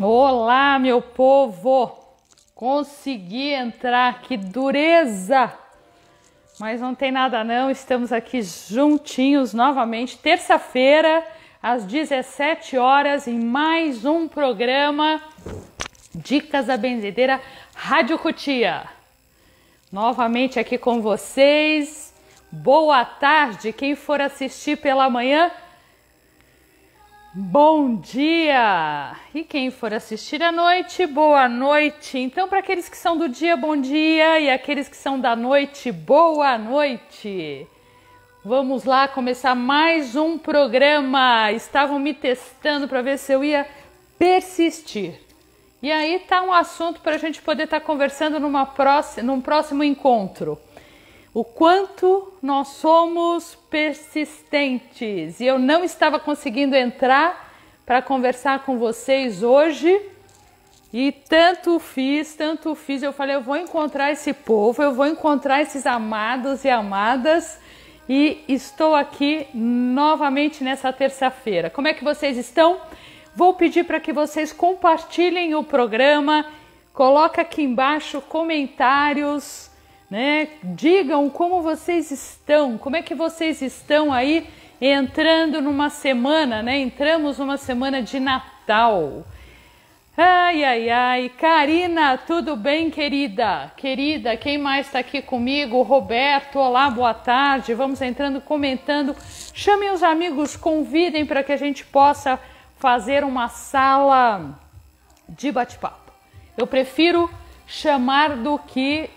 Olá, meu povo! Consegui entrar, que dureza! Mas não tem nada não, estamos aqui juntinhos novamente, terça-feira, às 17 horas, em mais um programa Dicas da Benzedeira Rádio Cutia. Novamente aqui com vocês. Boa tarde, quem for assistir pela manhã, Bom dia! E quem for assistir à noite, boa noite. Então, para aqueles que são do dia, bom dia, e aqueles que são da noite, boa noite. Vamos lá começar mais um programa. Estavam me testando para ver se eu ia persistir. E aí tá um assunto para a gente poder estar tá conversando numa próxima, num próximo encontro o quanto nós somos persistentes. E eu não estava conseguindo entrar para conversar com vocês hoje. E tanto fiz, tanto fiz, eu falei, eu vou encontrar esse povo, eu vou encontrar esses amados e amadas. E estou aqui novamente nessa terça-feira. Como é que vocês estão? Vou pedir para que vocês compartilhem o programa, coloca aqui embaixo comentários, né? Digam como vocês estão, como é que vocês estão aí entrando numa semana, né? Entramos numa semana de Natal. Ai, ai, ai. Karina, tudo bem, querida? Querida, quem mais está aqui comigo? Roberto, olá, boa tarde. Vamos entrando, comentando. Chamem os amigos, convidem para que a gente possa fazer uma sala de bate-papo. Eu prefiro chamar do que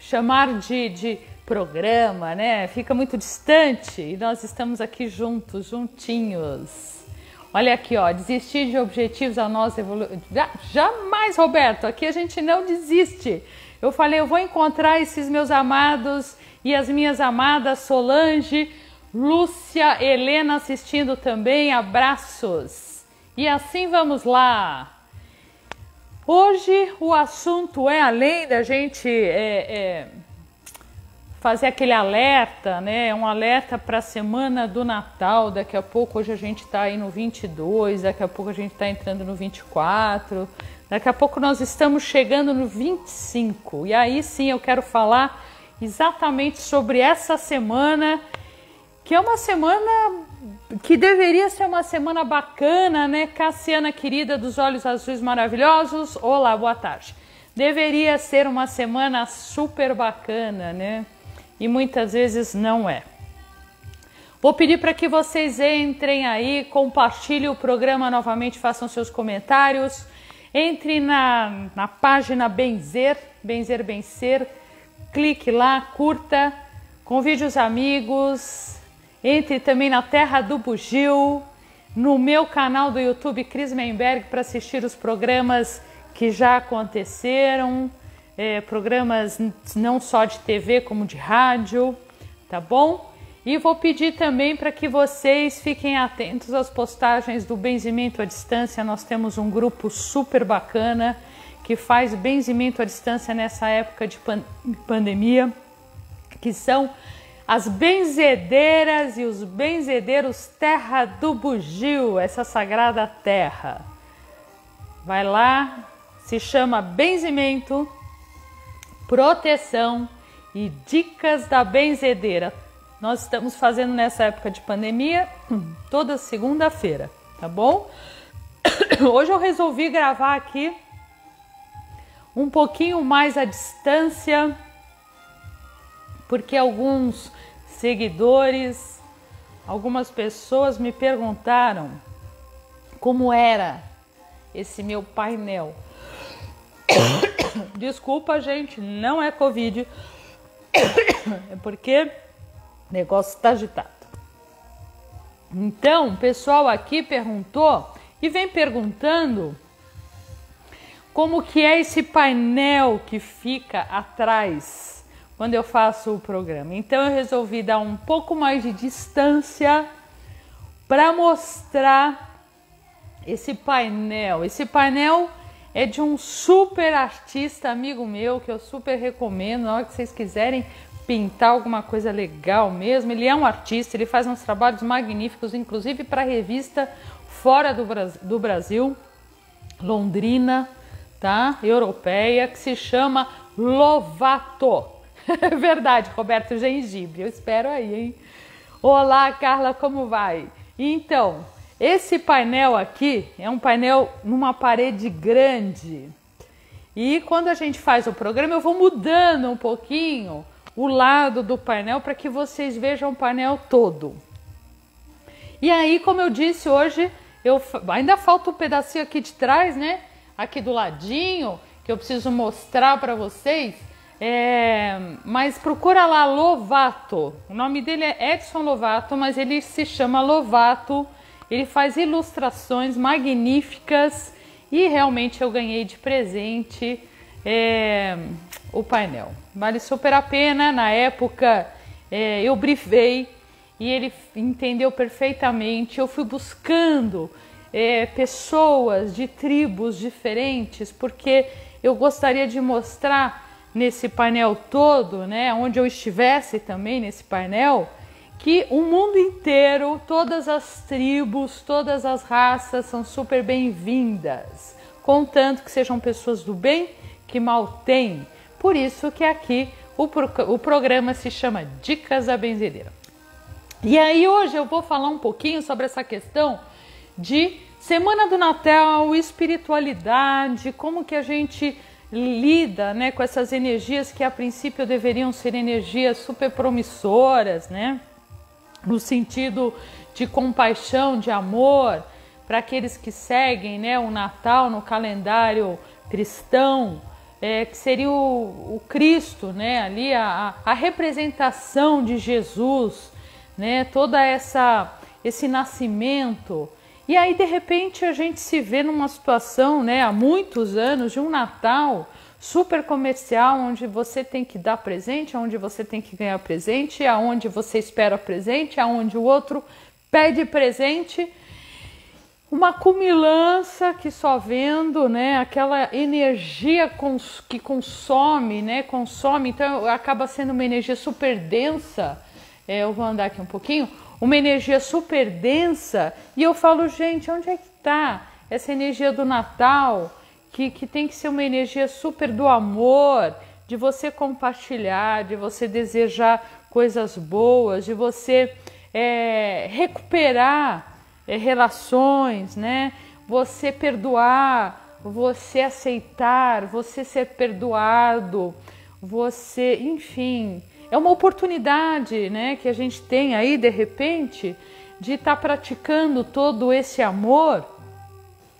chamar de, de programa, né? Fica muito distante e nós estamos aqui juntos, juntinhos. Olha aqui, ó, desistir de objetivos a nós evolu... Jamais, Roberto, aqui a gente não desiste. Eu falei, eu vou encontrar esses meus amados e as minhas amadas Solange, Lúcia, Helena assistindo também, abraços. E assim vamos lá. Hoje o assunto é além da gente é, é, fazer aquele alerta, né? Um alerta para a semana do Natal. Daqui a pouco, hoje a gente está aí no 22, daqui a pouco a gente está entrando no 24, daqui a pouco nós estamos chegando no 25. E aí sim eu quero falar exatamente sobre essa semana, que é uma semana que deveria ser uma semana bacana, né? Cassiana querida dos olhos azuis maravilhosos, olá, boa tarde. Deveria ser uma semana super bacana, né? E muitas vezes não é. Vou pedir para que vocês entrem aí, compartilhem o programa novamente, façam seus comentários. Entre na, na página Benzer, Benzer Benzer, clique lá, curta, convide os amigos, entre também na Terra do Bugio, no meu canal do YouTube Cris Menberg para assistir os programas que já aconteceram, é, programas não só de TV como de rádio, tá bom? E vou pedir também para que vocês fiquem atentos às postagens do benzimento à distância. Nós temos um grupo super bacana que faz benzimento à distância nessa época de pan pandemia, que são as benzedeiras e os benzedeiros terra do bugio, essa sagrada terra. Vai lá, se chama benzimento, proteção e dicas da benzedeira. Nós estamos fazendo nessa época de pandemia toda segunda-feira, tá bom? Hoje eu resolvi gravar aqui um pouquinho mais à distância, porque alguns seguidores, algumas pessoas me perguntaram como era esse meu painel. Desculpa, gente, não é Covid, é porque o negócio está agitado. Então, o pessoal aqui perguntou e vem perguntando como que é esse painel que fica atrás quando eu faço o programa. Então eu resolvi dar um pouco mais de distância para mostrar esse painel. Esse painel é de um super artista amigo meu que eu super recomendo. Na hora que vocês quiserem pintar alguma coisa legal mesmo, ele é um artista, ele faz uns trabalhos magníficos, inclusive para revista fora do, do Brasil. londrina, tá? Europeia, que se chama Lovato. É verdade, Roberto Gengibre. Eu espero aí, hein? Olá, Carla, como vai? Então, esse painel aqui é um painel numa parede grande. E quando a gente faz o programa, eu vou mudando um pouquinho o lado do painel para que vocês vejam o painel todo. E aí, como eu disse hoje, eu ainda falta um pedacinho aqui de trás, né? Aqui do ladinho, que eu preciso mostrar para vocês. É, mas procura lá Lovato. O nome dele é Edson Lovato, mas ele se chama Lovato. Ele faz ilustrações magníficas e realmente eu ganhei de presente é, o painel. Vale super a pena. Na época é, eu brifei e ele entendeu perfeitamente. Eu fui buscando é, pessoas de tribos diferentes porque eu gostaria de mostrar nesse painel todo, né, onde eu estivesse também nesse painel, que o mundo inteiro, todas as tribos, todas as raças são super bem-vindas, contanto que sejam pessoas do bem que mal têm. Por isso que aqui o, pro, o programa se chama Dicas da Benzedeira. E aí hoje eu vou falar um pouquinho sobre essa questão de Semana do Natal, espiritualidade, como que a gente lida né, com essas energias que a princípio deveriam ser energias super promissoras, né? No sentido de compaixão, de amor, para aqueles que seguem né, o Natal no calendário cristão, é, que seria o, o, Cristo, né, ali a, a representação de Jesus, né, toda essa esse nascimento e aí, de repente, a gente se vê numa situação, né, há muitos anos, de um Natal super comercial, onde você tem que dar presente, onde você tem que ganhar presente, aonde você espera presente, aonde o outro pede presente. Uma cumilança que só vendo, né, aquela energia cons que consome, né, consome, então acaba sendo uma energia super densa. É, eu vou andar aqui um pouquinho uma energia super densa, e eu falo, gente, onde é que está essa energia do Natal, que, que tem que ser uma energia super do amor, de você compartilhar, de você desejar coisas boas, de você é, recuperar é, relações, né? Você perdoar, você aceitar, você ser perdoado, você, enfim, é uma oportunidade né, que a gente tem aí de repente de estar tá praticando todo esse amor,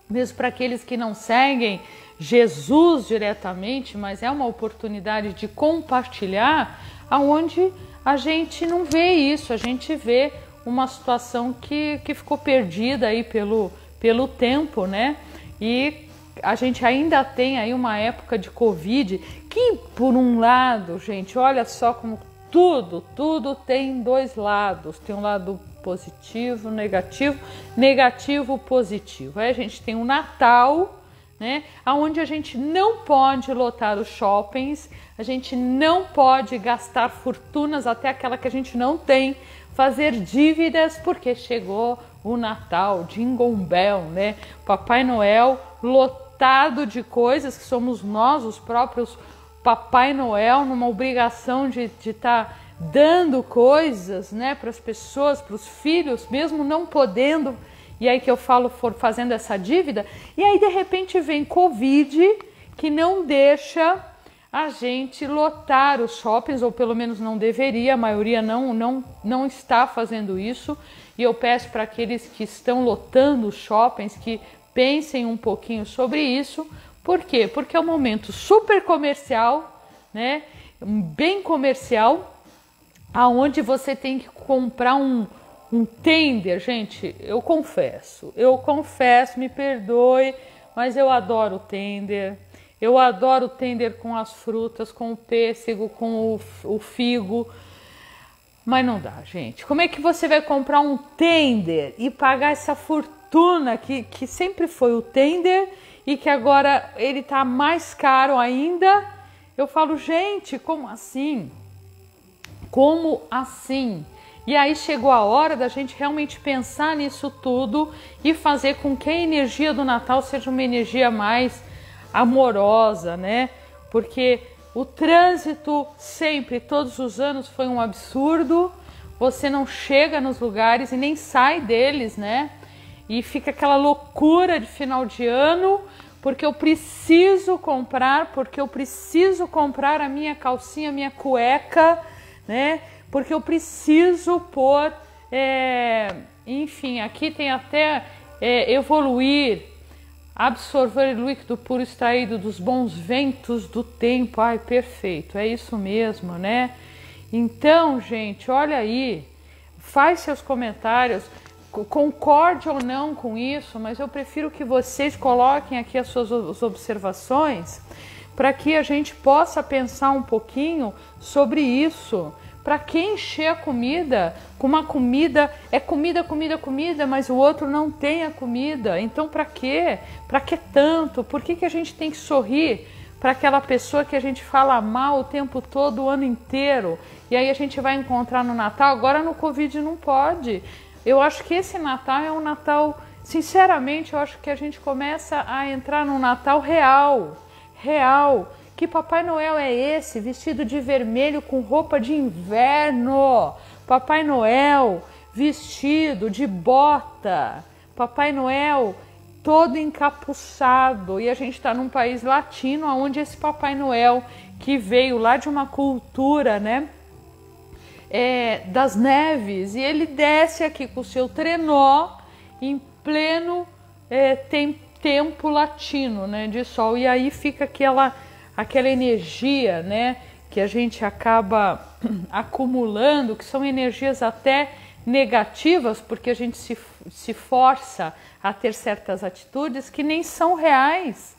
mesmo para aqueles que não seguem Jesus diretamente, mas é uma oportunidade de compartilhar aonde a gente não vê isso, a gente vê uma situação que, que ficou perdida aí pelo, pelo tempo, né? E a gente ainda tem aí uma época de Covid que, por um lado, gente, olha só como tudo, tudo tem dois lados. Tem um lado positivo, negativo, negativo, positivo. Aí a gente tem o Natal, né? Onde a gente não pode lotar os shoppings, a gente não pode gastar fortunas, até aquela que a gente não tem, fazer dívidas, porque chegou o Natal, Jingle Bell, né? Papai Noel lotado de coisas que somos nós, os próprios Papai Noel, numa obrigação de estar tá dando coisas né, para as pessoas, para os filhos, mesmo não podendo. E aí que eu falo, for fazendo essa dívida. E aí de repente vem Covid, que não deixa a gente lotar os shoppings, ou pelo menos não deveria, a maioria não, não, não está fazendo isso. E eu peço para aqueles que estão lotando os shoppings que pensem um pouquinho sobre isso. Por quê? Porque é um momento super comercial, né? Bem comercial, aonde você tem que comprar um, um tender, gente. Eu confesso, eu confesso, me perdoe, mas eu adoro tender. Eu adoro tender com as frutas, com o pêssego, com o, o figo. Mas não dá, gente. Como é que você vai comprar um tender e pagar essa fortuna que, que sempre foi o tender e que agora ele tá mais caro ainda? Eu falo, gente, como assim? Como assim? E aí chegou a hora da gente realmente pensar nisso tudo e fazer com que a energia do Natal seja uma energia mais amorosa, né? Porque o trânsito sempre, todos os anos, foi um absurdo. Você não chega nos lugares e nem sai deles, né? E fica aquela loucura de final de ano, porque eu preciso comprar, porque eu preciso comprar a minha calcinha, a minha cueca, né? porque eu preciso pôr, é, enfim, aqui tem até é, evoluir, absorver líquido puro extraído dos bons ventos do tempo. Ai, perfeito, é isso mesmo, né? Então, gente, olha aí, faz seus comentários, concorde ou não com isso, mas eu prefiro que vocês coloquem aqui as suas observações para que a gente possa pensar um pouquinho sobre isso. Para que encher a comida com uma comida é comida, comida, comida, mas o outro não tem a comida. Então, para quê? Para que tanto? Por que, que a gente tem que sorrir para aquela pessoa que a gente fala mal o tempo todo, o ano inteiro? E aí a gente vai encontrar no Natal. Agora no Covid não pode. Eu acho que esse Natal é um Natal, sinceramente, eu acho que a gente começa a entrar no Natal real, real que Papai Noel é esse, vestido de vermelho com roupa de inverno? Papai Noel vestido de bota. Papai Noel todo encapuçado. E a gente está num país latino onde esse Papai Noel que veio lá de uma cultura, né? É, das neves, e ele desce aqui com o seu trenó em pleno é, tem, tempo latino, né, de sol, e aí fica aquela aquela energia, né, que a gente acaba acumulando, que são energias até negativas, porque a gente se, se força a ter certas atitudes que nem são reais,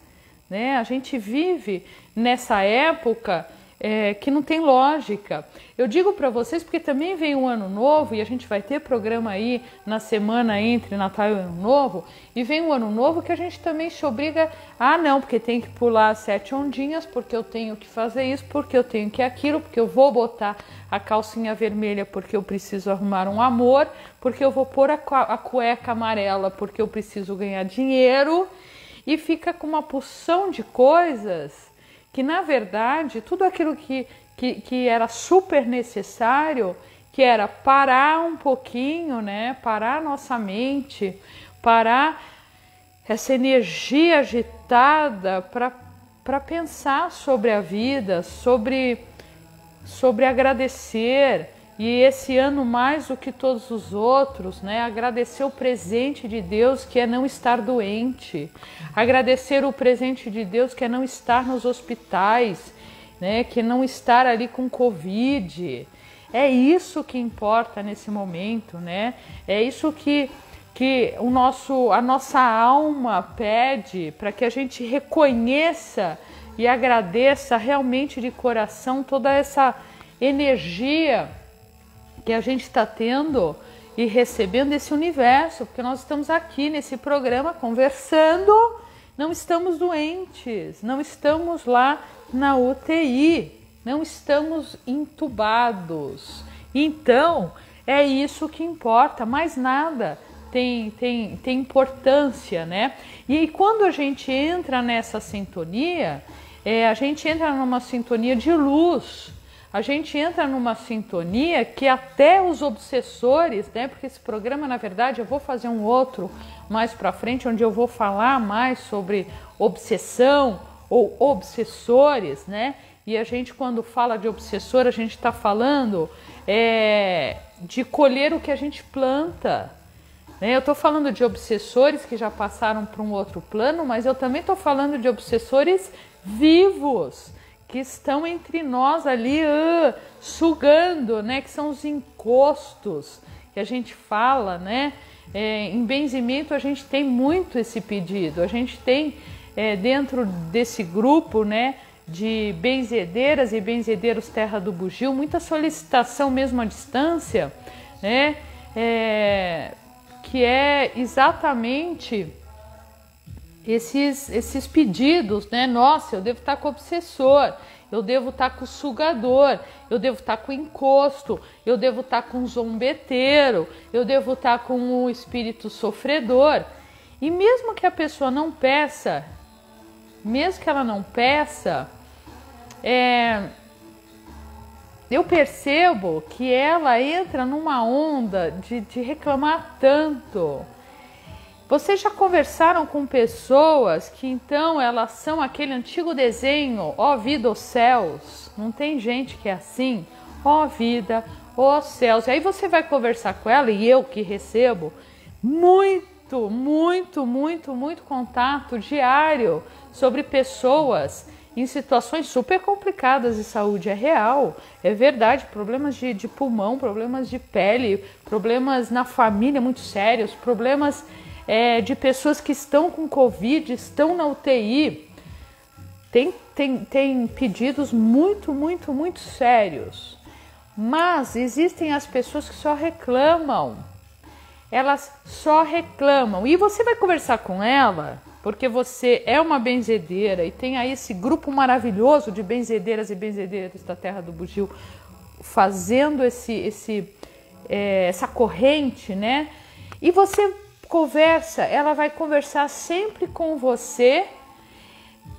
né? A gente vive nessa época é, que não tem lógica. Eu digo para vocês porque também vem um ano novo e a gente vai ter programa aí na semana entre Natal e Ano Novo e vem um ano novo que a gente também se obriga ah não porque tem que pular sete ondinhas porque eu tenho que fazer isso porque eu tenho que aquilo porque eu vou botar a calcinha vermelha porque eu preciso arrumar um amor porque eu vou pôr a, a cueca amarela porque eu preciso ganhar dinheiro e fica com uma porção de coisas que na verdade tudo aquilo que, que, que era super necessário, que era parar um pouquinho, né? Parar nossa mente, parar essa energia agitada para pensar sobre a vida, sobre, sobre agradecer, e esse ano mais do que todos os outros, né? Agradecer o presente de Deus que é não estar doente, agradecer o presente de Deus que é não estar nos hospitais, né? Que não estar ali com Covid. É isso que importa nesse momento, né? É isso que que o nosso a nossa alma pede para que a gente reconheça e agradeça realmente de coração toda essa energia que a gente está tendo e recebendo esse universo, porque nós estamos aqui nesse programa conversando, não estamos doentes, não estamos lá na UTI, não estamos entubados. Então, é isso que importa, mais nada tem, tem, tem importância, né? E aí, quando a gente entra nessa sintonia, é, a gente entra numa sintonia de luz, a gente entra numa sintonia que até os obsessores, né? Porque esse programa, na verdade, eu vou fazer um outro mais para frente, onde eu vou falar mais sobre obsessão ou obsessores, né? E a gente, quando fala de obsessor, a gente está falando é, de colher o que a gente planta. Né? Eu estou falando de obsessores que já passaram para um outro plano, mas eu também estou falando de obsessores vivos que estão entre nós ali uh, sugando, né? Que são os encostos que a gente fala, né? É, em benzimento a gente tem muito esse pedido. A gente tem é, dentro desse grupo, né? De benzedeiras e benzedeiros Terra do Bugio, muita solicitação mesmo à distância, né? É, que é exatamente esses, esses pedidos, né? Nossa, eu devo estar com obsessor. eu devo estar com sugador, eu devo estar com encosto, eu devo estar com zombeteiro, eu devo estar com o espírito sofredor. E mesmo que a pessoa não peça, mesmo que ela não peça, é, eu percebo que ela entra numa onda de, de reclamar tanto. Vocês já conversaram com pessoas que então elas são aquele antigo desenho, ó vida, os céus? Não tem gente que é assim, ó vida, ó céus. E aí você vai conversar com ela e eu que recebo muito, muito, muito, muito contato diário sobre pessoas em situações super complicadas de saúde. É real, é verdade. Problemas de, de pulmão, problemas de pele, problemas na família muito sérios, problemas é, de pessoas que estão com Covid, estão na UTI. Tem, tem, tem pedidos muito, muito, muito sérios. Mas existem as pessoas que só reclamam. Elas só reclamam. E você vai conversar com ela porque você é uma benzedeira e tem aí esse grupo maravilhoso de benzedeiras e benzedeiros da Terra do Bugio fazendo esse, esse, é, essa corrente, né? E você conversa, ela vai conversar sempre com você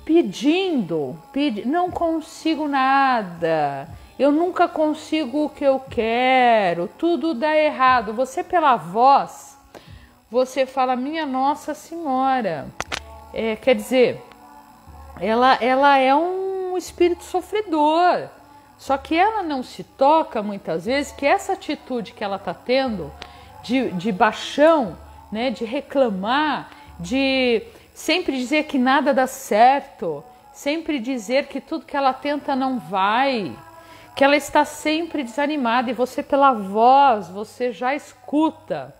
pedindo, pedi, não consigo nada, eu nunca consigo o que eu quero, tudo dá errado. Você pela voz, você fala minha Nossa Senhora. É, quer dizer, ela, ela é um espírito sofredor. Só que ela não se toca muitas vezes que essa atitude que ela está tendo de, de baixão, né, de reclamar, de sempre dizer que nada dá certo, sempre dizer que tudo que ela tenta não vai, que ela está sempre desanimada e você pela voz, você já escuta.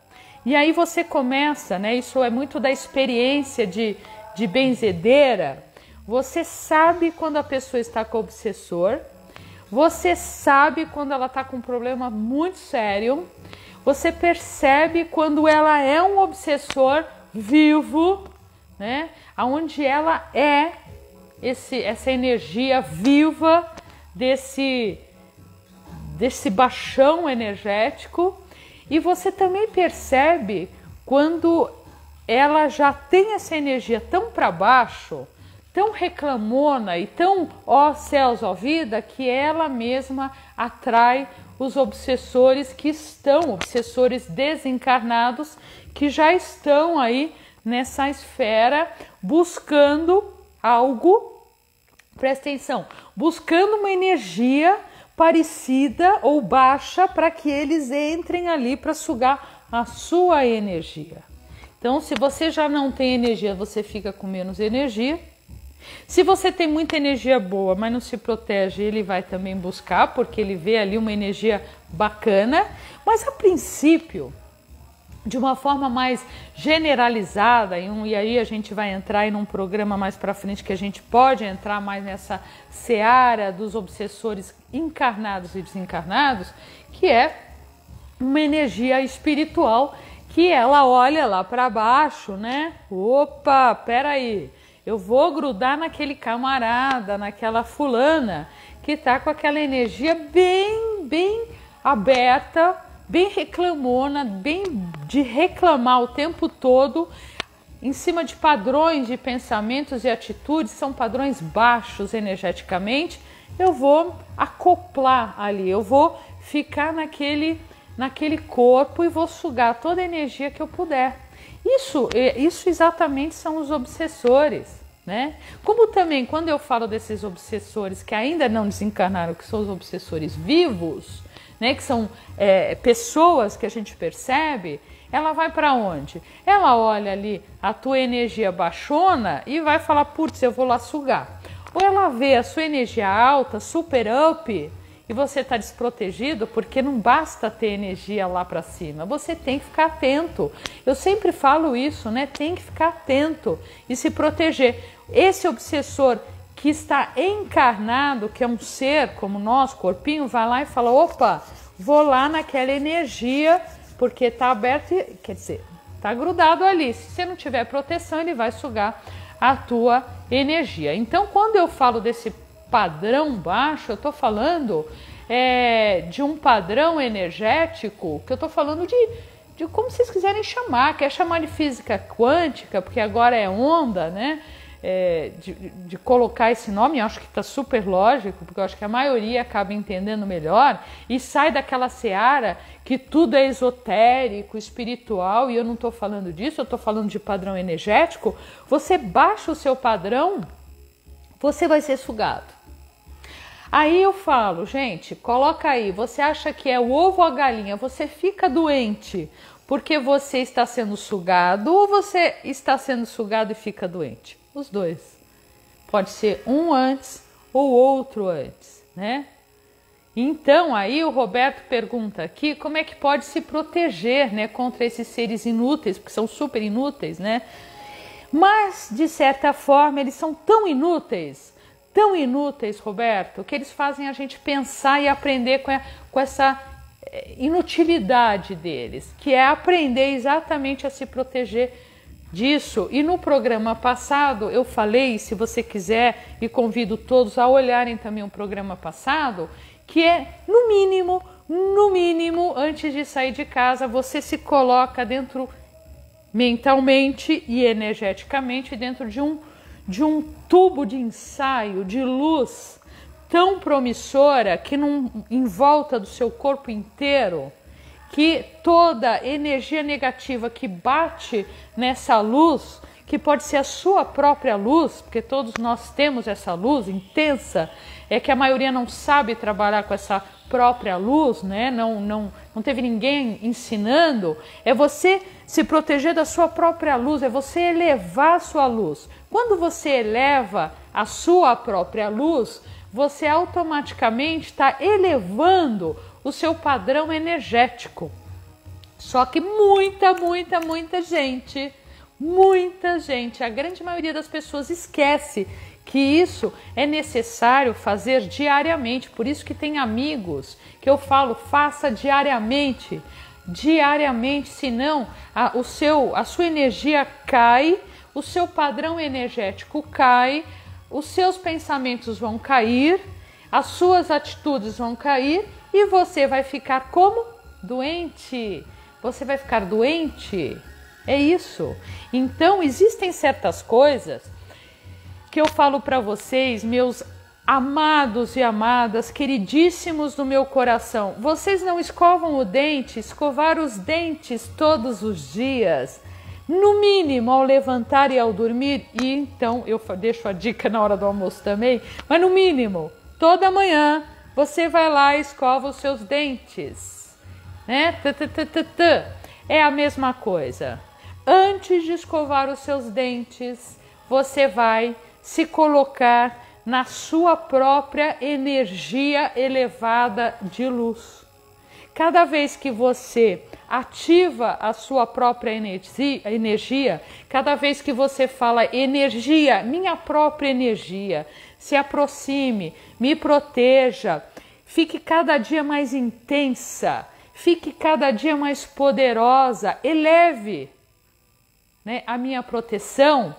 E aí você começa, né? Isso é muito da experiência de, de benzedeira, você sabe quando a pessoa está com obsessor, você sabe quando ela está com um problema muito sério, você percebe quando ela é um obsessor vivo, né? Aonde ela é esse, essa energia viva desse desse baixão energético e você também percebe quando ela já tem essa energia tão para baixo, tão reclamona e tão ó céus, ó vida, que ela mesma atrai os obsessores que estão, obsessores desencarnados, que já estão aí nessa esfera buscando algo, presta atenção, buscando uma energia parecida ou baixa para que eles entrem ali para sugar a sua energia. Então, se você já não tem energia, você fica com menos energia. Se você tem muita energia boa, mas não se protege, ele vai também buscar, porque ele vê ali uma energia bacana. Mas a princípio, de uma forma mais generalizada, e, aí a gente vai entrar em um programa mais para frente que a gente pode entrar mais nessa seara dos obsessores encarnados e desencarnados, que é uma energia espiritual que ela olha lá para baixo, né? Opa, peraí, eu vou grudar naquele camarada, naquela fulana que tá com aquela energia bem, bem aberta, bem reclamona, bem de reclamar o tempo todo, em cima de padrões de pensamentos e atitudes, são padrões baixos energeticamente. Eu vou acoplar ali, eu vou ficar naquele naquele corpo e vou sugar toda a energia que eu puder. Isso, isso exatamente são os obsessores. Né? Como também quando eu falo desses obsessores que ainda não desencarnaram, que são os obsessores vivos, né? que são é, pessoas que a gente percebe, ela vai para onde? Ela olha ali a tua energia baixona e vai falar, putz, eu vou lá sugar. Ou ela vê a sua energia alta, super up, e você está desprotegido porque não basta ter energia lá para cima, você tem que ficar atento. Eu sempre falo isso, né? Tem que ficar atento e se proteger. Esse obsessor que está encarnado, que é um ser como nós, corpinho, vai lá e fala: opa, vou lá naquela energia porque está aberto, quer dizer, está grudado ali. Se você não tiver proteção, ele vai sugar a tua energia. Então, quando eu falo desse padrão baixo, eu estou falando é, de um padrão energético, que eu estou falando de, de como vocês quiserem chamar, quer chamar de física quântica, porque agora é onda, né? É, de, de, colocar esse nome, eu acho que está super lógico, porque eu acho que a maioria acaba entendendo melhor e sai daquela seara que tudo é esotérico, espiritual, e eu não estou falando disso, eu estou falando de padrão energético. Você baixa o seu padrão, você vai ser sugado. Aí eu falo, gente, coloca aí, você acha que é o ovo ou a galinha? Você fica doente porque você está sendo sugado ou você está sendo sugado e fica doente? Os dois. Pode ser um antes ou outro antes, né? Então aí o Roberto pergunta aqui como é que pode se proteger, né, contra esses seres inúteis, porque são super inúteis, né? Mas de certa forma eles são tão inúteis tão inúteis, Roberto, que eles fazem a gente pensar e aprender com, a, com essa eh, inutilidade deles, que é aprender exatamente a se proteger disso. E no programa passado eu falei, se você quiser, e convido todos a olharem também o programa passado, que é no mínimo, no mínimo, antes de sair de casa, você se coloca dentro mentalmente e energeticamente dentro de um de um tubo de ensaio de luz tão promissora que num, em volta do seu corpo inteiro, que toda energia negativa que bate nessa luz, que pode ser a sua própria luz, porque todos nós temos essa luz intensa, é que a maioria não sabe trabalhar com essa própria luz, né? Não, não, não teve ninguém ensinando. É você se proteger da sua própria luz, é você elevar a sua luz. Quando você eleva a sua própria luz, você automaticamente está elevando o seu padrão energético. Só que muita, muita, muita gente, muita gente, a grande maioria das pessoas esquece que isso é necessário fazer diariamente. Por isso que tem amigos que eu falo, faça diariamente, diariamente, senão a, o seu, a sua energia cai o seu padrão energético cai, os seus pensamentos vão cair, as suas atitudes vão cair e você vai ficar como doente. Você vai ficar doente. É isso. Então, existem certas coisas que eu falo para vocês, meus amados e amadas, queridíssimos do meu coração. Vocês não escovam o dente, escovar os dentes todos os dias no mínimo ao levantar e ao dormir, e então eu deixo a dica na hora do almoço também, mas no mínimo, toda manhã você vai lá e escova os seus dentes, né? É a mesma coisa. Antes de escovar os seus dentes, você vai se colocar na sua própria energia elevada de luz. Cada vez que você ativa a sua própria energia, cada vez que você fala energia, minha própria energia, se aproxime, me proteja, fique cada dia mais intensa, fique cada dia mais poderosa, eleve né, a minha proteção.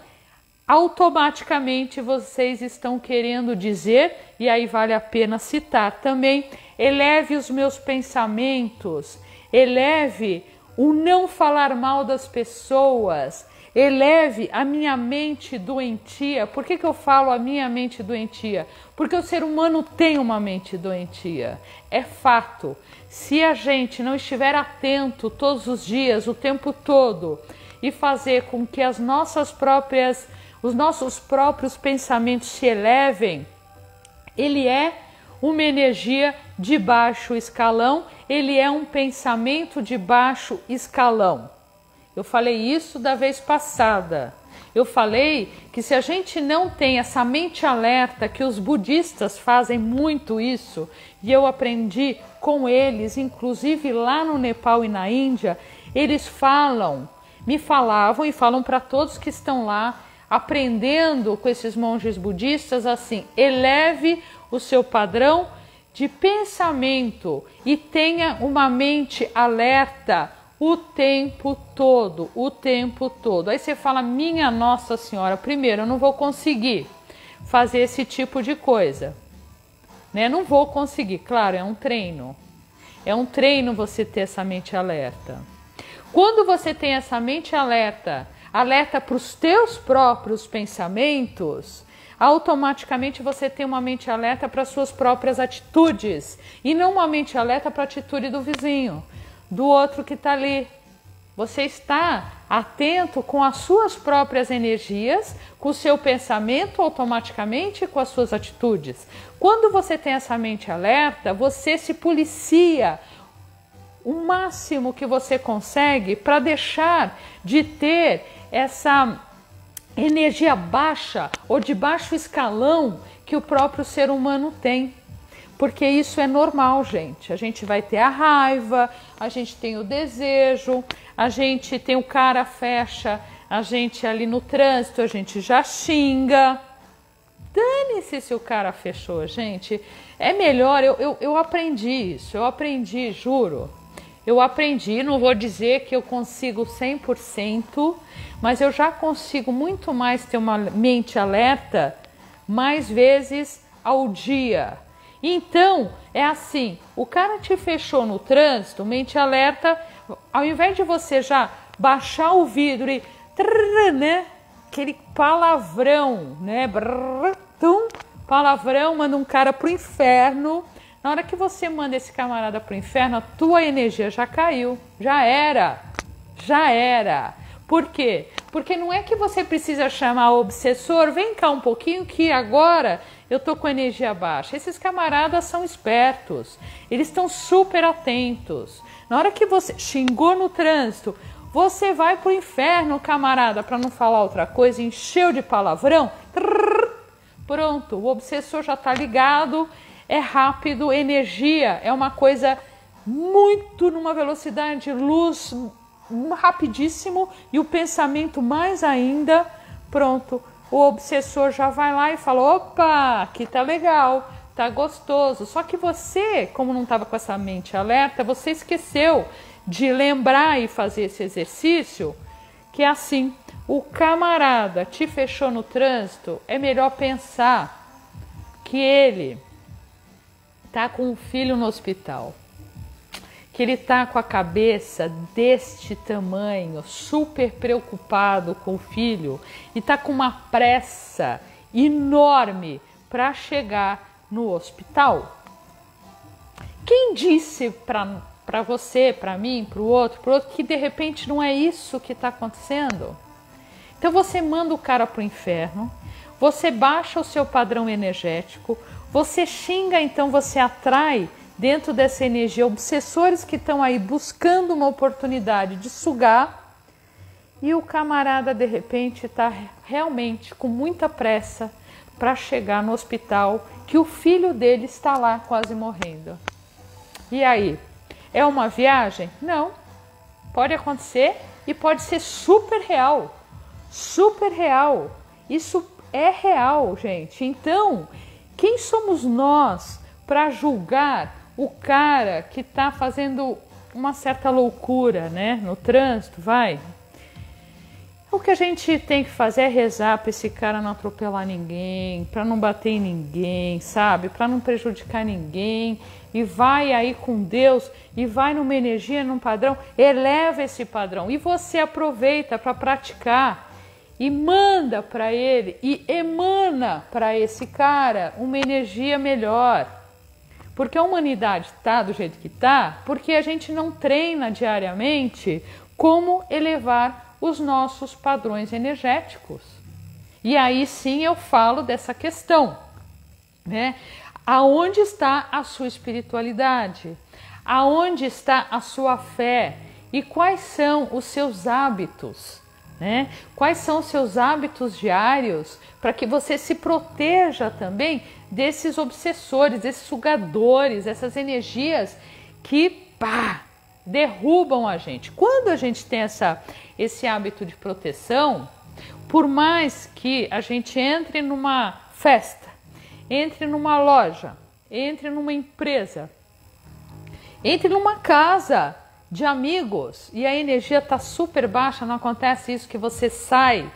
Automaticamente vocês estão querendo dizer, e aí vale a pena citar também, eleve os meus pensamentos, eleve o não falar mal das pessoas, eleve a minha mente doentia. Por que, que eu falo a minha mente doentia? Porque o ser humano tem uma mente doentia, é fato. Se a gente não estiver atento todos os dias, o tempo todo, e fazer com que as nossas próprias, os nossos próprios pensamentos se elevem, ele é uma energia de baixo escalão, ele é um pensamento de baixo escalão. Eu falei isso da vez passada. Eu falei que se a gente não tem essa mente alerta, que os budistas fazem muito isso, e eu aprendi com eles, inclusive lá no Nepal e na Índia, eles falam, me falavam e falam para todos que estão lá aprendendo com esses monges budistas assim: eleve o seu padrão de pensamento e tenha uma mente alerta o tempo todo, o tempo todo. Aí você fala: "Minha Nossa Senhora, primeiro eu não vou conseguir fazer esse tipo de coisa". né? Não vou conseguir. Claro, é um treino. É um treino você ter essa mente alerta. Quando você tem essa mente alerta, alerta para os teus próprios pensamentos, automaticamente você tem uma mente alerta para suas próprias atitudes e não uma mente alerta para a atitude do vizinho, do outro que está ali. Você está atento com as suas próprias energias, com o seu pensamento automaticamente com as suas atitudes. Quando você tem essa mente alerta, você se policia o máximo que você consegue para deixar de ter essa energia baixa ou de baixo escalão que o próprio ser humano tem. Porque isso é normal, gente. A gente vai ter a raiva, a gente tem o desejo, a gente tem o cara fecha, a gente ali no trânsito, a gente já xinga. Dane-se se o cara fechou, gente. É melhor, eu, eu, eu aprendi isso, eu aprendi, juro. Eu aprendi, não vou dizer que eu consigo 100%, mas eu já consigo muito mais ter uma mente alerta mais vezes ao dia. Então, é assim, o cara te fechou no trânsito, mente alerta, ao invés de você já baixar o vidro e trrr, né, aquele palavrão, né, brrr, tum, palavrão, manda um cara pro inferno, na hora que você manda esse camarada para o inferno, a tua energia já caiu, já era, já era. Por quê? Porque não é que você precisa chamar o obsessor, vem cá um pouquinho que agora eu tô com energia baixa. Esses camaradas são espertos, eles estão super atentos. Na hora que você xingou no trânsito, você vai pro inferno, camarada, para não falar outra coisa, encheu de palavrão. Trrr, pronto, o obsessor já tá ligado é rápido, energia é uma coisa muito numa velocidade de luz rapidíssimo e o pensamento mais ainda. Pronto, o obsessor já vai lá e fala: opa, aqui tá legal, tá gostoso. Só que você, como não estava com essa mente alerta, você esqueceu de lembrar e fazer esse exercício. Que é assim: o camarada te fechou no trânsito, é melhor pensar que ele está com um filho no hospital, que ele está com a cabeça deste tamanho, super preocupado com o filho e está com uma pressa enorme para chegar no hospital. Quem disse para você, para mim, para o outro, para outro, que de repente não é isso que está acontecendo? Então você manda o cara para o inferno, você baixa o seu padrão energético, você xinga, então você atrai dentro dessa energia obsessores que estão aí buscando uma oportunidade de sugar e o camarada de repente está realmente com muita pressa para chegar no hospital que o filho dele está lá quase morrendo. E aí? É uma viagem? Não. Pode acontecer e pode ser super real. Super real. Isso é real, gente. Então, quem somos nós para julgar o cara que está fazendo uma certa loucura, né, no trânsito, vai? O que a gente tem que fazer é rezar para esse cara não atropelar ninguém, para não bater em ninguém, sabe? Para não prejudicar ninguém. E vai aí com Deus e vai numa energia, num padrão, eleva esse padrão. E você aproveita para praticar e manda para ele e emana para esse cara uma energia melhor. Porque a humanidade está do jeito que está, porque a gente não treina diariamente como elevar os nossos padrões energéticos. E aí sim eu falo dessa questão, né? Aonde está a sua espiritualidade? Aonde está a sua fé? E quais são os seus hábitos? Né? Quais são os seus hábitos diários para que você se proteja também desses obsessores, desses sugadores, essas energias que pá, derrubam a gente. Quando a gente tem essa, esse hábito de proteção, por mais que a gente entre numa festa, entre numa loja, entre numa empresa, entre numa casa, de amigos e a energia está super baixa, não acontece isso que você sai,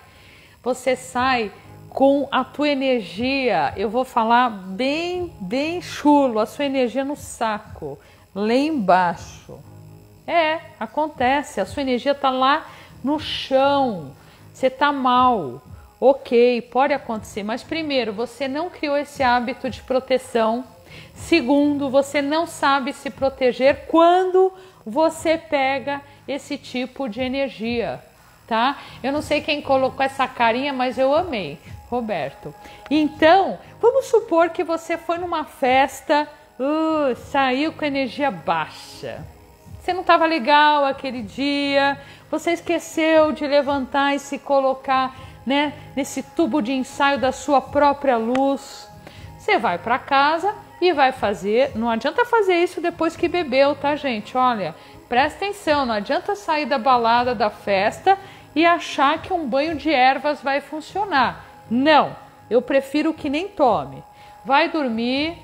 você sai com a tua energia. Eu vou falar bem, bem chulo, a sua energia no saco, lá embaixo. É, acontece, a sua energia tá lá no chão. Você tá mal. OK, pode acontecer, mas primeiro, você não criou esse hábito de proteção. Segundo, você não sabe se proteger quando você pega esse tipo de energia, tá? Eu não sei quem colocou essa carinha, mas eu amei. Roberto. Então, vamos supor que você foi numa festa, uh, saiu com energia baixa. Você não estava legal aquele dia, você esqueceu de levantar e se colocar né, nesse tubo de ensaio da sua própria luz. Você vai para casa e vai fazer. Não adianta fazer isso depois que bebeu, tá, gente? Olha, presta atenção, não adianta sair da balada, da festa e achar que um banho de ervas vai funcionar. Não, eu prefiro que nem tome. Vai dormir,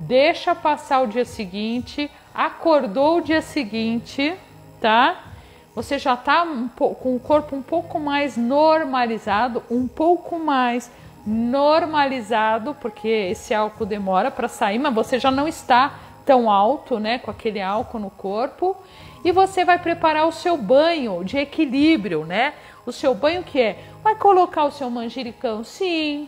deixa passar o dia seguinte, acordou o dia seguinte, tá? Você já está um com o corpo um pouco mais normalizado, um pouco mais normalizado, porque esse álcool demora para sair, mas você já não está tão alto, né, com aquele álcool no corpo. E você vai preparar o seu banho de equilíbrio, né? O seu banho que é? Vai colocar o seu manjericão? Sim.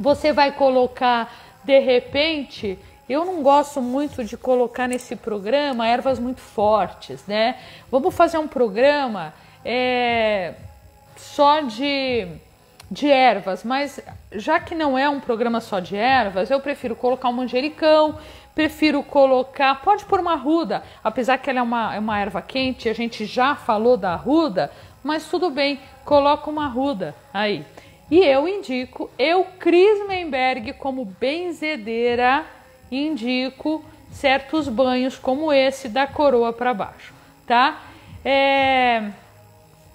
Você vai colocar de repente, eu não gosto muito de colocar nesse programa ervas muito fortes, né? Vamos fazer um programa é, só de, de ervas, mas já que não é um programa só de ervas, eu prefiro colocar um manjericão, prefiro colocar, pode pôr uma ruda, apesar que ela é uma, é uma erva quente, a gente já falou da ruda, mas tudo bem, coloca uma ruda aí. E eu indico, eu, Cris Menberg, como benzedeira, indico certos banhos como esse da coroa para baixo, tá?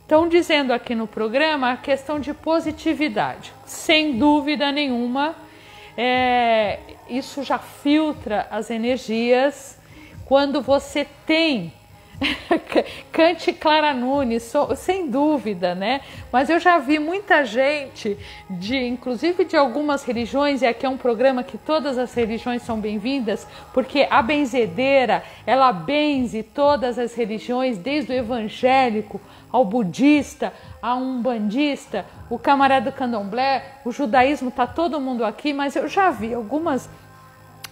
Estão é... dizendo aqui no programa a questão de positividade. Sem dúvida nenhuma, é... isso já filtra as energias. Quando você tem Cante Clara Nunes, sem dúvida, né? Mas eu já vi muita gente, de, inclusive de algumas religiões, e aqui é um programa que todas as religiões são bem-vindas, porque a benzedeira, ela benze todas as religiões, desde o evangélico ao budista, a um bandista, o camarada do candomblé, o judaísmo, tá todo mundo aqui, mas eu já vi algumas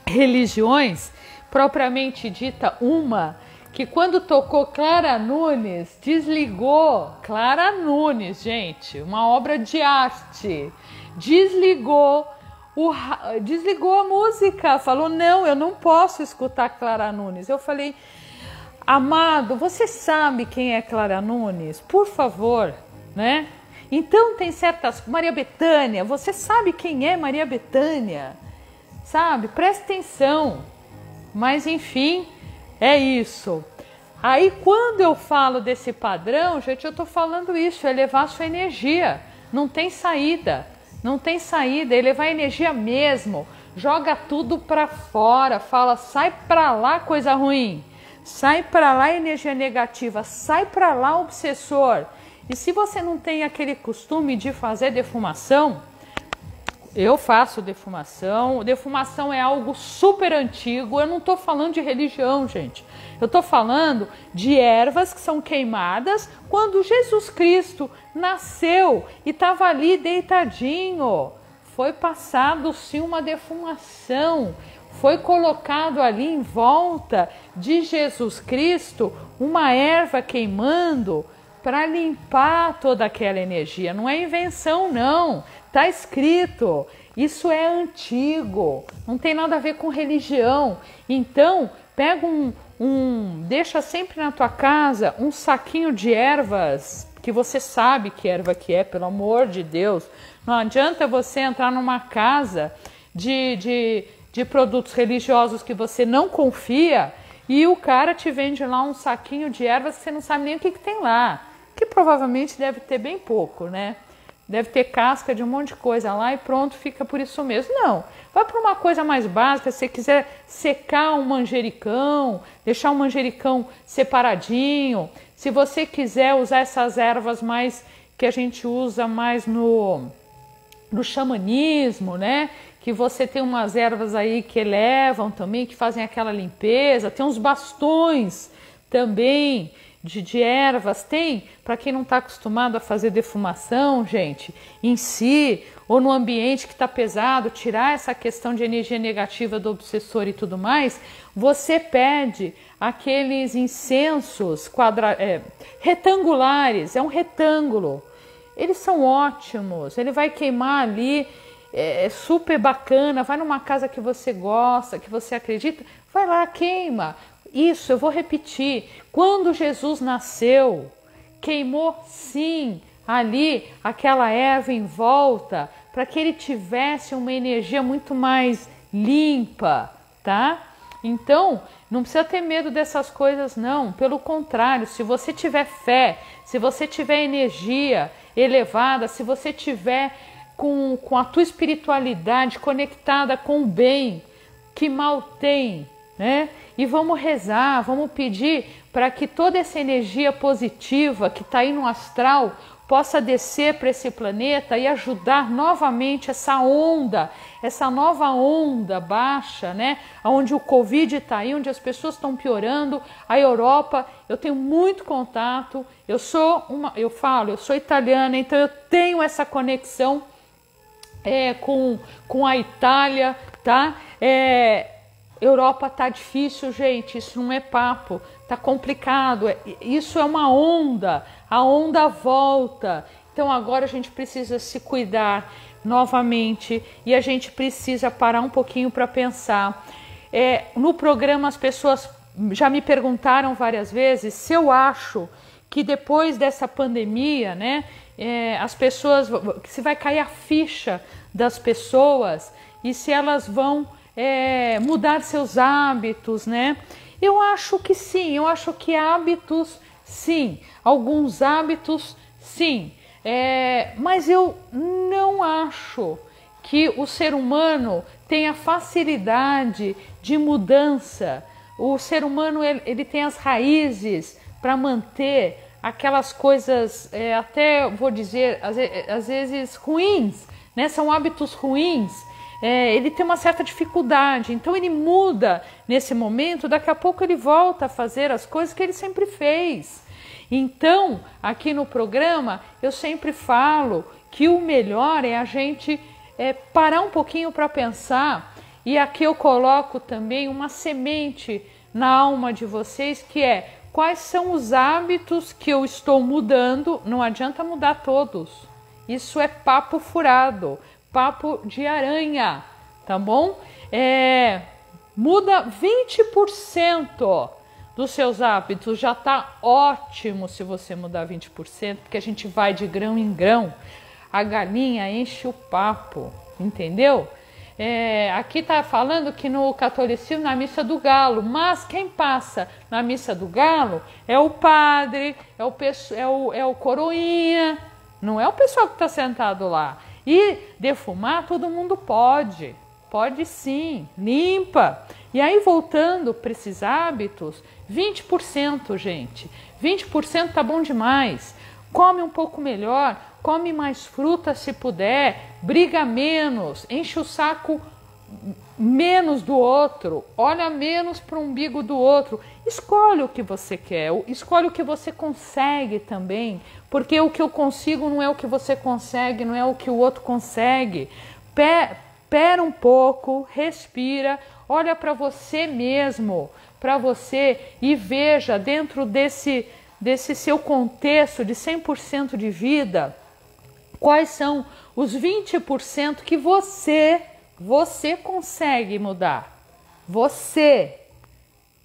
religiões, propriamente dita uma, que quando tocou Clara Nunes, desligou Clara Nunes, gente, uma obra de arte. Desligou o, desligou a música, falou: "Não, eu não posso escutar Clara Nunes". Eu falei: "Amado, você sabe quem é Clara Nunes? Por favor, né? Então tem certas Maria Bethânia, você sabe quem é Maria Bethânia? Sabe? Presta atenção. Mas enfim, é isso. Aí quando eu falo desse padrão, gente, eu estou falando isso, elevar a sua energia. Não tem saída, não tem saída, elevar a energia mesmo. Joga tudo para fora, fala, sai para lá coisa ruim. Sai para lá energia negativa, sai para lá obsessor. E se você não tem aquele costume de fazer defumação, eu faço defumação. Defumação é algo super antigo. Eu não estou falando de religião, gente. Eu estou falando de ervas que são queimadas quando Jesus Cristo nasceu e estava ali deitadinho. Foi passado sim uma defumação. Foi colocado ali em volta de Jesus Cristo uma erva queimando para limpar toda aquela energia. Não é invenção, não. Está escrito. Isso é antigo. Não tem nada a ver com religião. Então, pega um, um, deixa sempre na tua casa um saquinho de ervas que você sabe que erva que é, pelo amor de Deus. Não adianta você entrar numa casa de, de, de produtos religiosos que você não confia e o cara te vende lá um saquinho de ervas que você não sabe nem o que, que tem lá. Que provavelmente deve ter bem pouco, né? Deve ter casca de um monte de coisa lá e pronto, fica por isso mesmo. Não, vai para uma coisa mais básica, se você quiser secar um manjericão, deixar um manjericão separadinho, se você quiser usar essas ervas mais que a gente usa mais no do xamanismo, né? Que você tem umas ervas aí que elevam também, que fazem aquela limpeza, tem uns bastões também de, de ervas, tem, para quem não está acostumado a fazer defumação, gente, em si, ou no ambiente que está pesado, tirar essa questão de energia negativa do obsessor e tudo mais, você pede aqueles incensos quadra, é, retangulares, é um retângulo. Eles são ótimos, ele vai queimar ali, é, é super bacana, vai numa casa que você gosta, que você acredita, vai lá, queima. Isso, eu vou repetir. Quando Jesus nasceu, queimou sim ali aquela erva em volta para que ele tivesse uma energia muito mais limpa, tá? Então, não precisa ter medo dessas coisas, não. Pelo contrário, se você tiver fé, se você tiver energia elevada, se você tiver com, com a tua espiritualidade conectada com o bem, que mal tem, né? E vamos rezar, vamos pedir para que toda essa energia positiva que está aí no astral possa descer para esse planeta e ajudar novamente essa onda, essa nova onda baixa, né? Onde o Covid está aí, onde as pessoas estão piorando. A Europa, eu tenho muito contato. Eu sou uma, eu falo, eu sou italiana, então eu tenho essa conexão é, com, com a Itália, tá? É, Europa tá difícil, gente. Isso não é papo, tá complicado. É, isso é uma onda. A onda volta. Então agora a gente precisa se cuidar novamente e a gente precisa parar um pouquinho para pensar. É, no programa as pessoas já me perguntaram várias vezes se eu acho que depois dessa pandemia, né, é, as pessoas se vai cair a ficha das pessoas e se elas vão é, mudar seus hábitos, né? Eu acho que sim, eu acho que hábitos, sim, alguns hábitos, sim, é, mas eu não acho que o ser humano tenha facilidade de mudança. O ser humano ele, ele tem as raízes para manter aquelas coisas, é, até vou dizer, às, às vezes ruins, né? São hábitos ruins é, ele tem uma certa dificuldade, então ele muda nesse momento, daqui a pouco ele volta a fazer as coisas que ele sempre fez. Então, aqui no programa, eu sempre falo que o melhor é a gente é, parar um pouquinho para pensar, e aqui eu coloco também uma semente na alma de vocês que é quais são os hábitos que eu estou mudando. Não adianta mudar todos, isso é papo furado papo de aranha, tá bom? É, muda 20% dos seus hábitos, já tá ótimo se você mudar 20%, porque a gente vai de grão em grão, a galinha enche o papo, entendeu? É, aqui tá falando que no catolicismo, na missa do galo, mas quem passa na missa do galo é o padre, é o, é o, é o coroinha, não é o pessoal que está sentado lá. E defumar todo mundo pode, pode sim, limpa. E aí voltando para esses hábitos, 20%, gente. 20% tá bom demais. Come um pouco melhor, come mais fruta se puder, briga menos, enche o saco menos do outro, olha menos para o umbigo do outro. Escolhe o que você quer, escolhe o que você consegue também, porque o que eu consigo não é o que você consegue, não é o que o outro consegue. Pera um pouco, respira, olha para você mesmo, para você e veja dentro desse, desse seu contexto de 100% de vida, quais são os 20% que você você consegue mudar. Você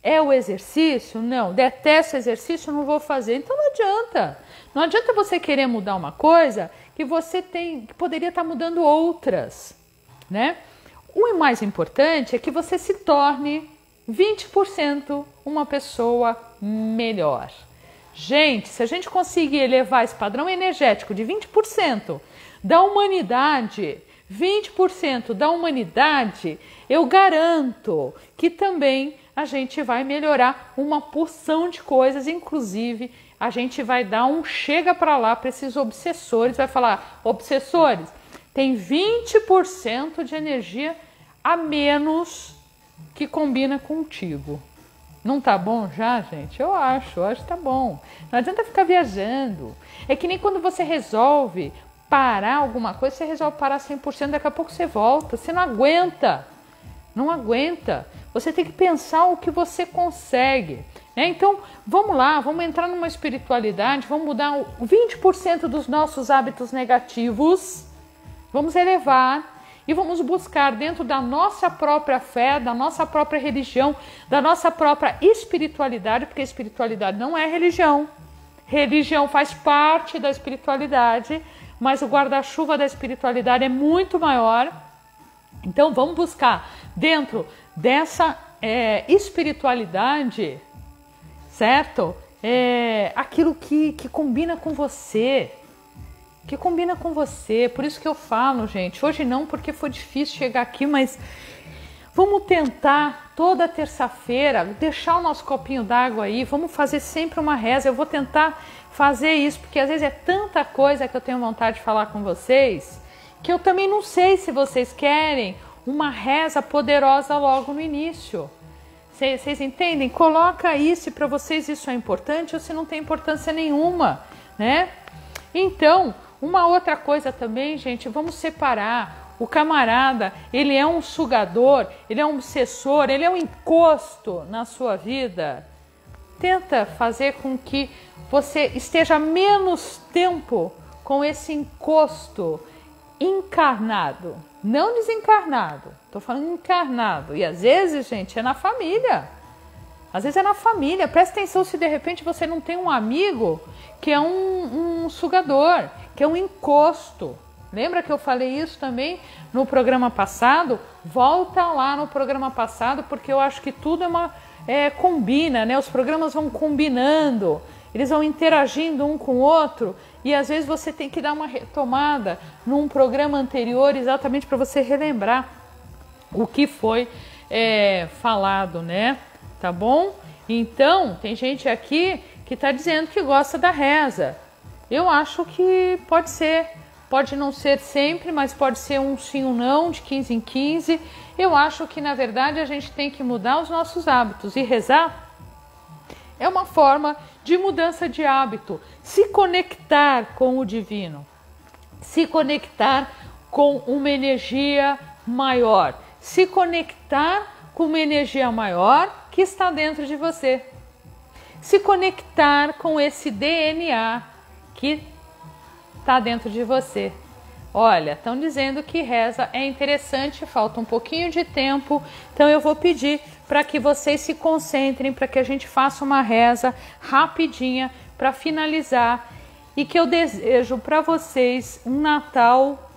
é o exercício? Não. Detesto exercício, não vou fazer. Então não adianta. Não adianta você querer mudar uma coisa que você tem, que poderia estar mudando outras, né? O mais importante é que você se torne 20% uma pessoa melhor. Gente, se a gente conseguir elevar esse padrão energético de 20% da humanidade 20% da humanidade, eu garanto que também a gente vai melhorar uma porção de coisas, inclusive a gente vai dar um chega para lá para esses obsessores, vai falar: obsessores, tem 20% de energia a menos que combina contigo. Não tá bom já, gente? Eu acho, eu acho que tá bom. Não adianta ficar viajando. É que nem quando você resolve parar alguma coisa, você resolve parar 100%, daqui a pouco você volta. Você não aguenta. Não aguenta. Você tem que pensar o que você consegue. Né? Então, vamos lá, vamos entrar numa espiritualidade, vamos mudar 20% dos nossos hábitos negativos, vamos elevar e vamos buscar dentro da nossa própria fé, da nossa própria religião, da nossa própria espiritualidade, porque espiritualidade não é religião. Religião faz parte da espiritualidade, mas o guarda-chuva da espiritualidade é muito maior. Então vamos buscar dentro dessa é, espiritualidade, certo? É, aquilo que, que combina com você, que combina com você. Por isso que eu falo, gente. Hoje não, porque foi difícil chegar aqui, mas vamos tentar toda terça-feira deixar o nosso copinho d'água aí. Vamos fazer sempre uma reza. Eu vou tentar fazer isso, porque às vezes é tanta coisa que eu tenho vontade de falar com vocês que eu também não sei se vocês querem uma reza poderosa logo no início. Vocês entendem? Coloca aí se para vocês isso é importante ou se não tem importância nenhuma, né? Então, uma outra coisa também, gente, vamos separar. O camarada, ele é um sugador, ele é um obsessor, ele é um encosto na sua vida. Tenta fazer com que você esteja menos tempo com esse encosto encarnado, não desencarnado. Estou falando encarnado. E às vezes, gente, é na família. Às vezes é na família. Presta atenção se de repente você não tem um amigo que é um, um sugador, que é um encosto. Lembra que eu falei isso também no programa passado? Volta lá no programa passado, porque eu acho que tudo é uma é, combina, né? Os programas vão combinando, eles vão interagindo um com o outro e às vezes você tem que dar uma retomada num programa anterior exatamente para você relembrar o que foi é, falado, né? Tá bom? Então, tem gente aqui que está dizendo que gosta da reza. Eu acho que pode ser. Pode não ser sempre, mas pode ser um sim ou um não, de 15 em 15. Eu acho que, na verdade, a gente tem que mudar os nossos hábitos. E rezar é uma forma de mudança de hábito. Se conectar com o divino. Se conectar com uma energia maior se conectar com uma energia maior que está dentro de você. Se conectar com esse DNA que está dentro de você. Olha, estão dizendo que reza é interessante, falta um pouquinho de tempo, então eu vou pedir para que vocês se concentrem, para que a gente faça uma reza rapidinha para finalizar e que eu desejo para vocês um Natal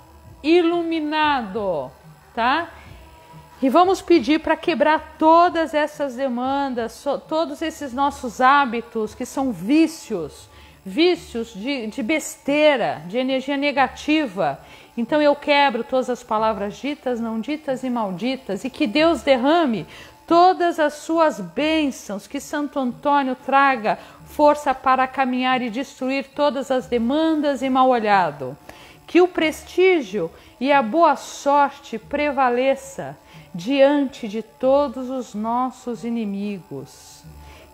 iluminado, tá? E vamos pedir para quebrar todas essas demandas, todos esses nossos hábitos que são vícios, vícios de, de besteira, de energia negativa. Então eu quebro todas as palavras ditas, não ditas e malditas, e que Deus derrame todas as suas bênçãos, que Santo Antônio traga força para caminhar e destruir todas as demandas e mal olhado. Que o prestígio e a boa sorte prevaleça diante de todos os nossos inimigos.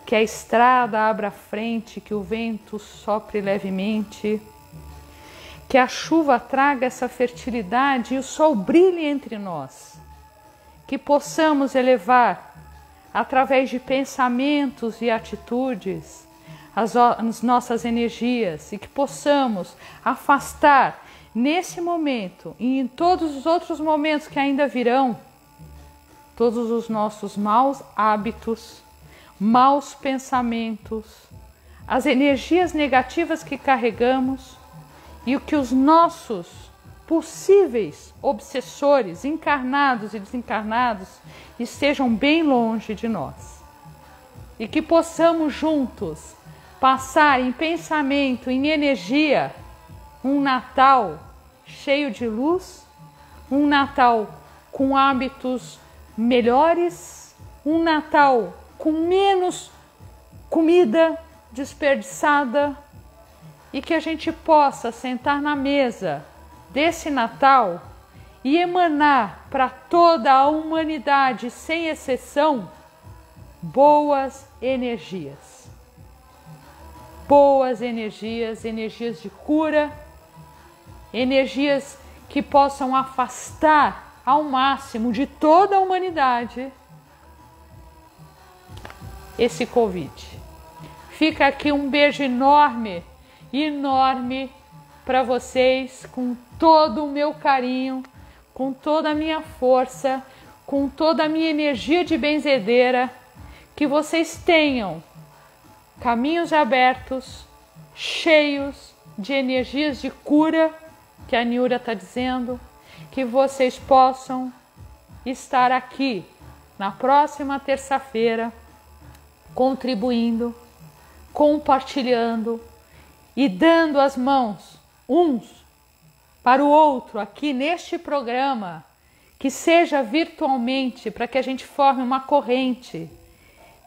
Que a estrada abra frente, que o vento sopre levemente, que a chuva traga essa fertilidade e o sol brilhe entre nós. Que possamos elevar, através de pensamentos e atitudes, as, as nossas energias e que possamos afastar nesse momento e em todos os outros momentos que ainda virão todos os nossos maus hábitos, maus pensamentos, as energias negativas que carregamos e o que os nossos possíveis obsessores, encarnados e desencarnados, estejam bem longe de nós. E que possamos juntos passar em pensamento, em energia, um Natal cheio de luz, um Natal com hábitos melhores, um Natal com menos comida desperdiçada e que a gente possa sentar na mesa desse Natal e emanar para toda a humanidade, sem exceção, boas energias. Boas energias, energias de cura, energias que possam afastar ao máximo de toda a humanidade esse Covid. Fica aqui um beijo enorme, enorme para vocês, com todo o meu carinho, com toda a minha força, com toda a minha energia de benzedeira, que vocês tenham caminhos abertos, cheios de energias de cura, que a Niura está dizendo, que vocês possam estar aqui na próxima terça-feira contribuindo, compartilhando e dando as mãos uns para o outro aqui neste programa, que seja virtualmente, para que a gente forme uma corrente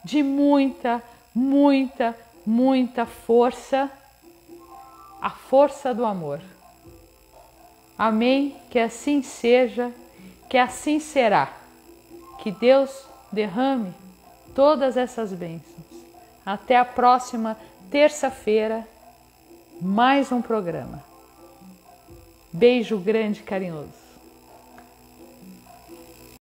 de muita, muita, muita força, a força do amor. Amém? Que assim seja, que assim será. Que Deus derrame todas essas bênçãos. Até a próxima terça-feira, mais um programa. Beijo grande carinhoso.